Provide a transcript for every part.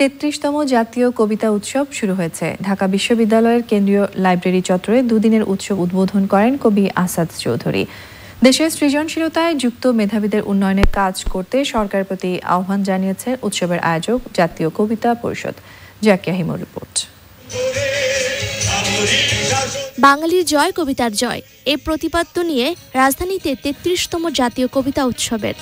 তেত্রিশতম জাতীয় কবিতা উৎসব শুরু হয়েছে। ঢাকা বিশ্ববিদ্যালয়ের কেন্দ্রীয় লাইব্রেরি চত্বরে দুদিনের উৎসব উদ্বোধন করেন কবি আসাদ চৌধুরী। দেশের সৃজনশীলতায় যুক্ত মেধাবীদের উন্নয়নে কাজ করতে সরকারের প্রতি আহ্বান জানিয়েছে উৎসবের আয়োজক জাতীয় কবিতা পরিষদ। জাকিয়া হিমুর রিপোর্ট। বাঙালির জয়, কবিতার জয়। এই প্রতিপাদ্য নিয়ে রাজধানীতে তেত্রিশতম জাতীয় কবিতা উৎসবের।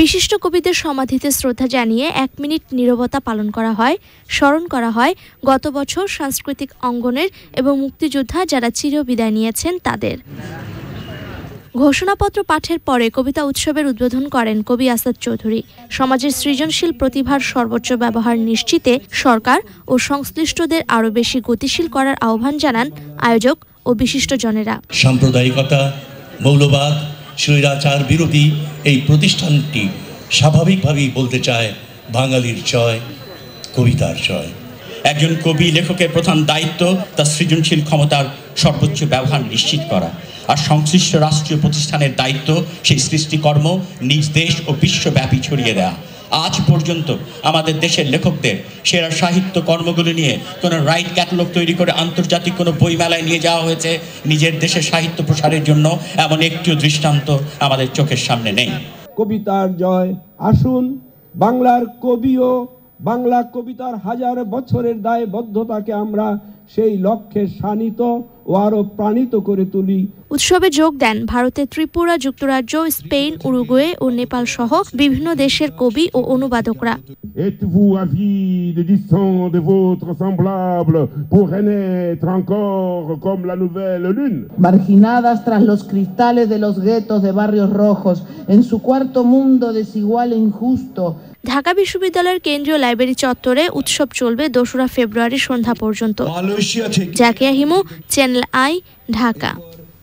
বিশিষ্ট কবিদের সমাধিতে শ্রদ্ধা জানিয়ে এক মিনিট নীরবতা পালন করা হয়, স্মরণ করা হয় গত বছর সাংস্কৃতিক অঙ্গনের এবং মুক্তিযোদ্ধা যারা চিরবিদায় নিয়েছেন তাদের। ঘোষণাপত্র পাঠের পরে কবিতা উৎসবের উদ্বোধন করেন কবি আসাদ চৌধুরী। সমাজের সৃজনশীল প্রতিভার সর্বোচ্চ ব্যবহার নিশ্চিতে সরকার ও সংশ্লিষ্টদের আরও বেশি গতিশীল করার আহ্বান জানান আয়োজক ও বিশিষ্টজনেরা। সাম্প্রদায়িকতা, মৌলবাদ স্বৈরাচার বিরোধী এই প্রতিষ্ঠানটি স্বাভাবিকভাবেই বলতে চায় বাঙালির জয়, কবিতার জয়। একজন কবি লেখকের প্রধান দায়িত্ব তার সৃজনশীল ক্ষমতার সর্বোচ্চ ব্যবহার নিশ্চিত করা। আর সংশ্লিষ্ট রাষ্ট্রীয় প্রতিষ্ঠানের দায়িত্ব সেই সৃষ্টিকর্ম নিজ দেশ ও বিশ্বব্যাপী ছড়িয়ে দেওয়া আজ পর্যন্ত আমাদের দেশের লেখকদের সেরা সাহিত্য কর্মগুলো নিয়ে কোনো রাইট ক্যাটলগ তৈরি করে আন্তর্জাতিক কোনো বইমেলায় নিয়ে যাওয়া হয়েছে। নিজের দেশের সাহিত্য প্রসারের জন্য এমন একটিও দৃষ্টান্ত আমাদের চোখের সামনে নেই। কবিতার জয়, আসুন বাংলার কবিও বাংলা কবিতার হাজার বছরের দায়বদ্ধতাকে আমরা সেই লক্ষ্যে শানিত ও আরও প্রাণিত করে তুলি উৎসবে যোগ দেন ভারতের ত্রিপুরা যুক্তরাজ্য স্পেন উরুগুয়ে ও নেপাল সহ বিভিন্ন দেশের কবি ও অনুবাদকরা Êtes-vous avide, distant de votre semblable, pour renaître encore comme la nouvelle lune marginadas tras los cristales de los guetos de barrios rojos, en su cuarto mundo desigual e injusto, Dhaka বিশ্ববিদ্যালয়ের কেন্দ্রীয় library চত্বরে উৎসব চলবে দোসরা ফেব্রুয়ারি সন্ধ্যা পর্যন্ত। Zakia Himu channel I Dhaka.